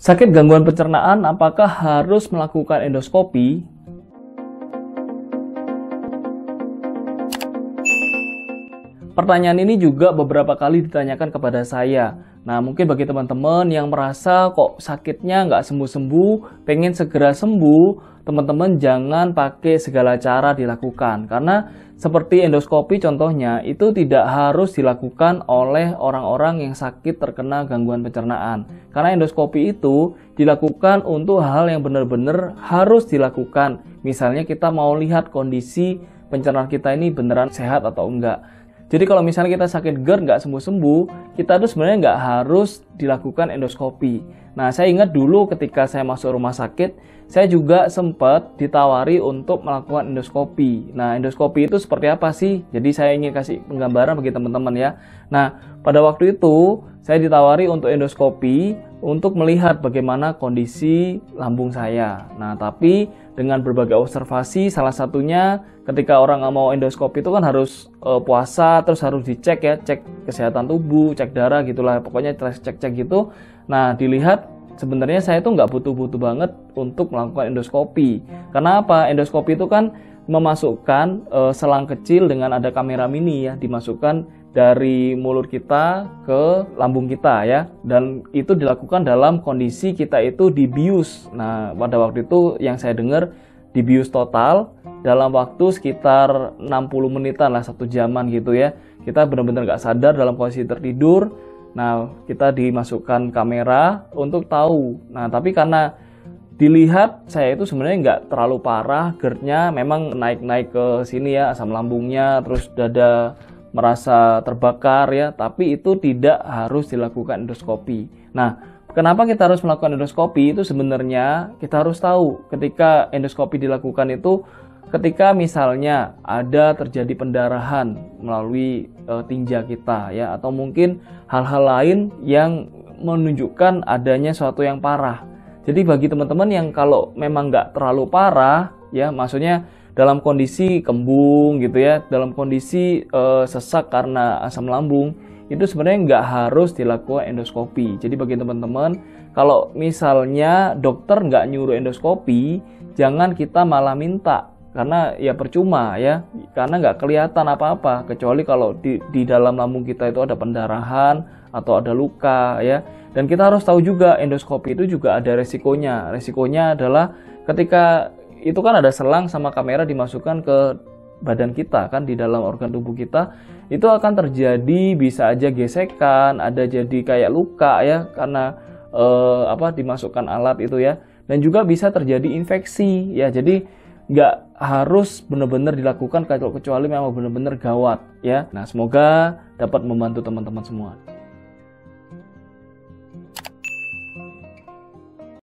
Sakit gangguan pencernaan apakah harus melakukan endoskopi? Pertanyaan ini juga beberapa kali ditanyakan kepada saya. Nah, mungkin bagi teman-teman yang merasa kok sakitnya nggak sembuh-sembuh, pengen segera sembuh, teman-teman jangan pakai segala cara dilakukan. Karena seperti endoskopi contohnya, itu tidak harus dilakukan oleh orang-orang yang sakit terkena gangguan pencernaan. Karena endoskopi itu dilakukan untuk hal yang benar-benar harus dilakukan. Misalnya kita mau lihat kondisi pencernaan kita ini beneran sehat atau enggak. Jadi kalau misalnya kita sakit GERD nggak sembuh-sembuh, kita tuh sebenarnya nggak harus dilakukan endoskopi. Nah, saya ingat dulu ketika saya masuk rumah sakit, saya juga sempat ditawari untuk melakukan endoskopi. Nah, endoskopi itu seperti apa sih? Jadi saya ingin kasih penggambaran bagi teman-teman ya. Nah, pada waktu itu saya ditawari untuk endoskopi untuk melihat bagaimana kondisi lambung saya. Nah, tapi dengan berbagai observasi, salah satunya ketika orang mau endoskopi itu kan harus e, puasa, terus harus dicek ya, cek kesehatan tubuh, cek darah gitulah, pokoknya cek-cek gitu. Nah, dilihat sebenarnya saya tuh nggak butuh-butuh banget untuk melakukan endoskopi. Karena apa? Endoskopi itu kan memasukkan uh, selang kecil dengan ada kamera mini ya, dimasukkan dari mulut kita ke lambung kita ya. Dan itu dilakukan dalam kondisi kita itu dibius. Nah, pada waktu itu yang saya dengar dibius total dalam waktu sekitar 60 menitan lah satu jaman gitu ya. Kita benar-benar nggak sadar dalam posisi tertidur Nah, kita dimasukkan kamera untuk tahu. Nah, tapi karena dilihat saya itu sebenarnya nggak terlalu parah, GERD-nya memang naik-naik ke sini ya, asam lambungnya, terus dada merasa terbakar ya, tapi itu tidak harus dilakukan endoskopi. Nah, kenapa kita harus melakukan endoskopi? Itu sebenarnya kita harus tahu ketika endoskopi dilakukan itu ketika misalnya ada terjadi pendarahan melalui e, tinja kita ya atau mungkin hal-hal lain yang menunjukkan adanya suatu yang parah. Jadi bagi teman-teman yang kalau memang nggak terlalu parah ya maksudnya dalam kondisi kembung gitu ya dalam kondisi e, sesak karena asam lambung itu sebenarnya nggak harus dilakukan endoskopi. Jadi bagi teman-teman kalau misalnya dokter nggak nyuruh endoskopi jangan kita malah minta. Karena ya percuma ya karena nggak kelihatan apa-apa. Kecuali kalau di, di dalam lambung kita itu ada pendarahan atau ada luka ya. Dan kita harus tahu juga endoskopi itu juga ada resikonya. Resikonya adalah ketika itu kan ada selang sama kamera dimasukkan ke badan kita kan di dalam organ tubuh kita itu akan terjadi bisa aja gesekan ada jadi kayak luka ya karena eh, apa dimasukkan alat itu ya dan juga bisa terjadi infeksi ya jadi nggak harus benar-benar dilakukan kecuali memang benar-benar gawat ya. Nah, semoga dapat membantu teman-teman semua.